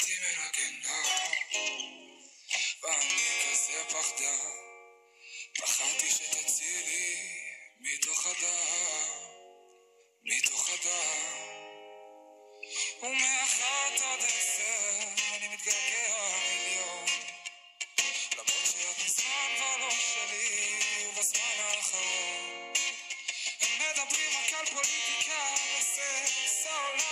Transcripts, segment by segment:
הייתי מנגנה ואני כזה פחדן פחדתי שתצילי מתוך הדם מתוך הדם ומאחת עד עשר אני מתגעגע מיליון למרות שאת מזמן כבר לא שלי ובזמן האחרון הם מדברים רק על פוליטיקה וסקס העולם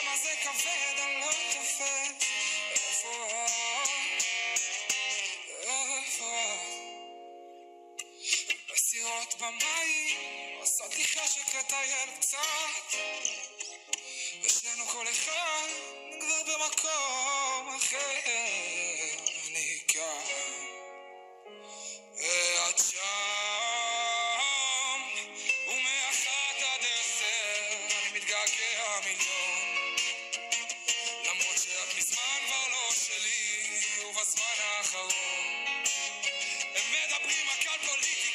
צולות במים, עושות לי חשק לטייל קצת. ושנינו כל אחד כבר במקום אחר, אני כאן. ועד שם, ומאחת עד עשר, אני מתגעגע מיליון. למרות שאת מזמן כבר לא שלי, ובזמן האחרון. הם מדברים רק על פוליטיקה